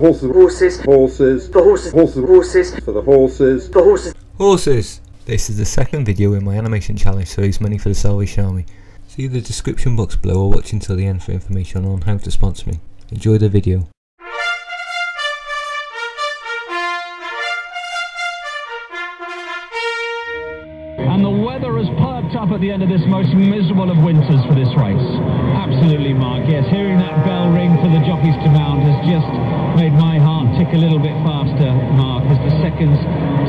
Horses, horses, horses, the horses, horses, horses, for the horses. the horses. Horses! This is the second video in my animation challenge to raise money for the Salvation Army. See the description box below or watch until the end for information on how to sponsor me. Enjoy the video. Up at the end of this most miserable of winters for this race. Absolutely, Mark. Yes, hearing that bell ring for the jockeys to mount has just made my heart tick a little bit faster, Mark, as the seconds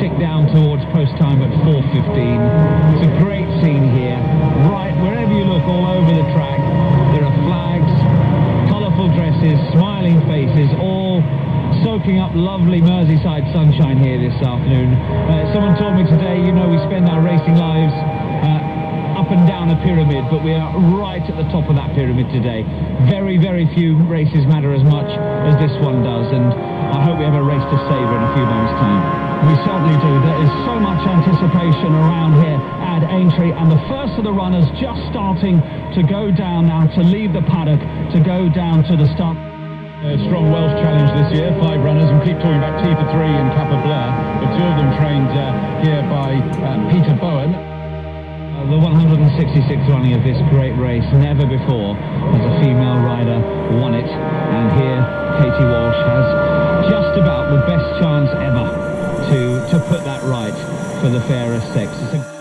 tick down towards post time at 4.15. It's a great scene here. Right, wherever you look all over the track, there are flags, colourful dresses, smiling faces, all soaking up lovely Merseyside sunshine here this afternoon. Uh, someone told me today, you know, we spend our racing lives uh, up and down a pyramid, but we are right at the top of that pyramid today. Very, very few races matter as much as this one does, and I hope we have a race to savour in a few moments' time. We certainly do. There is so much anticipation around here at Aintree, and the first of the runners just starting to go down now, to leave the paddock, to go down to the start. A strong Welsh challenge this year, five runners, and keep talking about Teaforthree and Cappa Bleu, but two of them trained uh, here by uh, Peter Bowen. The 166th running of this great race, never before has a female rider won it, and here Katie Walsh has just about the best chance ever to, to put that right for the fairest sex. It's a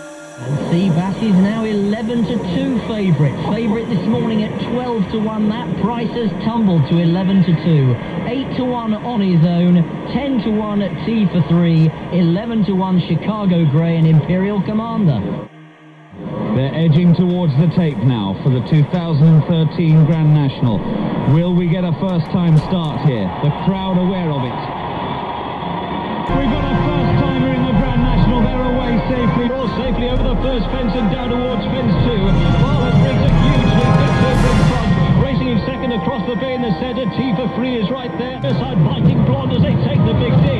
Seabass is now 11 to 2 favourite. Favourite this morning at 12 to 1. That price has tumbled to 11 to 2. 8 to 1 on his own. 10 to 1 at Teaforthree. 11 to 1 Chicago Grey and Imperial Commander. They're edging towards the tape now for the 2013 Grand National. Will we get a first-time start here? The crowd aware of it. We've got a first-timer in the Grand National. They're away safely, all safely over the first fence and down towards fence two. Brings a huge lead. Racing in second across the bay in the centre. Teaforthree is right there. Beside Viking Blond as they take the big ditch.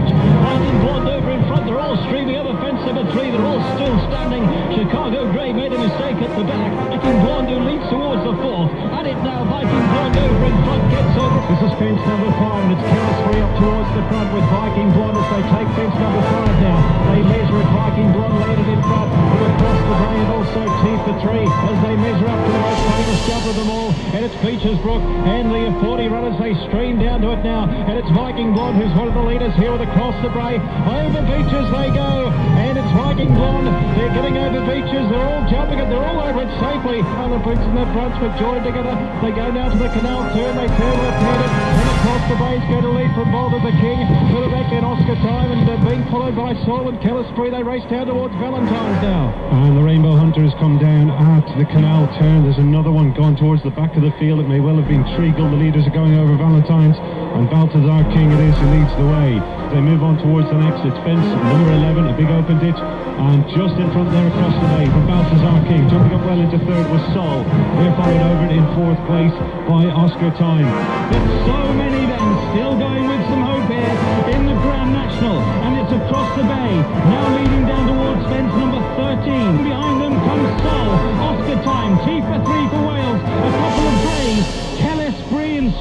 Number five it's chemistry up towards the front with And it's Becher's Brook and the 40 runners. They stream down to it now. And it's Viking Blond who's one of the leaders here with across the bay. Over Becher's they go. And it's Viking Blond. They're getting over Becher's. They're all jumping it. They're all over it safely. And the Prince and the Brunswick joined together. They go now to the canal turn. They turn left-handed. And across the bay is going to lead from Balthazar King. Further back in Oscar time and uh, being followed by Solomon Kellisbury. They race down towards Valentine's now. Hunters come down at the canal turn. There's another one gone towards the back of the field. It may well have been Treacle. The leaders are going over Valentine's. And Balthazar King it is who leads the way. They move on towards the next. It's fence number 11, a big open ditch. And just in front there across the bay from Balthazar King, jumping up well into third was Soll. They're followed over in fourth place by Oscar Time. But so many then still going with some hope here in the Grand National. And it's across the bay, now leading down towards fence number 13. Behind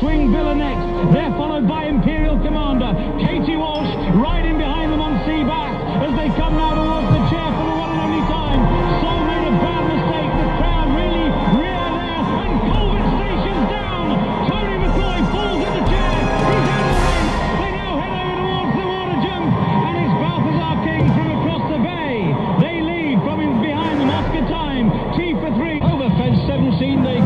Swing Bill next. They're followed by Imperial Commander. Katie Walsh riding behind them on Sea Seabass as they come now towards the chair for the one and only time. Soll made a bad mistake. The crowd really rear there. And Colbert Station's down. Tony McCoy falls in the chair. He's out of the race. They now head over towards the water jump. And it's Balthazar King from across the bay. They lead from behind them. Oscar time. Teaforthree. Over fence 17. They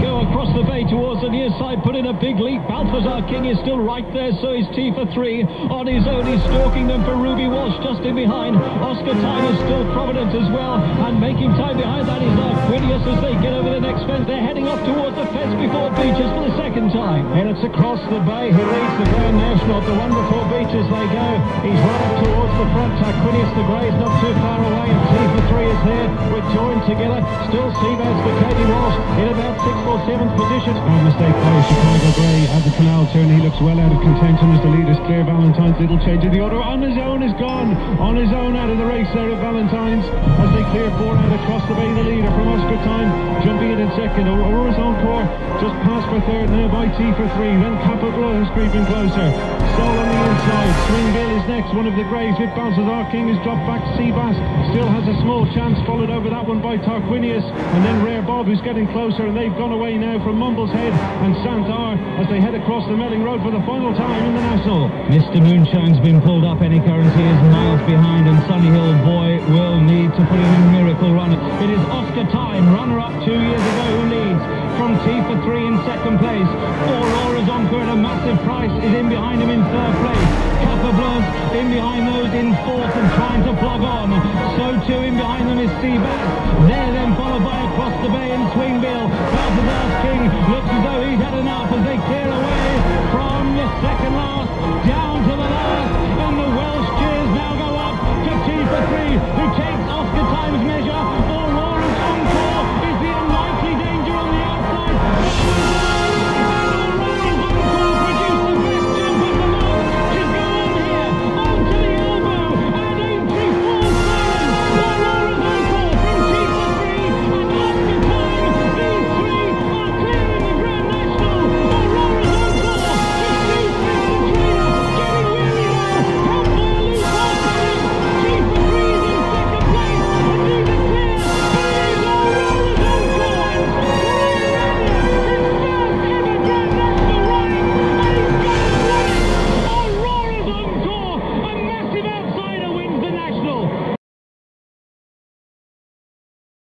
towards the near side. Put in a big leap. Balthazar King is still right there. So is Teaforthree. On his own. He's stalking them for Ruby Walsh just in behind. Oscar time is still prominent as well. And making time behind that is Tarquinius as they get over the next fence. They're heading off towards the fence before Becher's for the second time. And it's across the bay. He leads the Grand National. The one before Becher's they go. He's right up towards the front. Tarquinius the Grey's not too far away. And T for three is there. We're joined together. Still Seabass for Katie Walsh in about sixth or seventh position. Bad mistake by Chicago Grey at the canal turn. He looks well out of contention as the leaders clear Valentine's. Little change of the order. On his own is gone. On his own out of the race there at Valentine's as they clear four out across the bay. The leader from Oscar Time jumping in in second. Auroras Encore just past for third now by T for three. Then Cappa Bleu is creeping closer. Soll on the inside. Swing Bill is next, one of the greys with Balthazar King has dropped back. Seabass still has a small chance, followed over that one by Tarquinius. And then Rare Bob who's getting closer, and they've gone away now from Mumbles Head and Saint Are as they head across the Melling Road for the final time in the National. Mr. Moonshine's been pulled up. Any currency is miles behind, and Sunnyhill Boy will need to put in a miracle run. It is Oscar Time, runner-up two years ago, who leads from Teaforthree in second place. Auroras Encore at a massive price is in behind him in third place. Cappa Bleu in behind those in fourth and trying to plug on. So too in behind them is Seabass.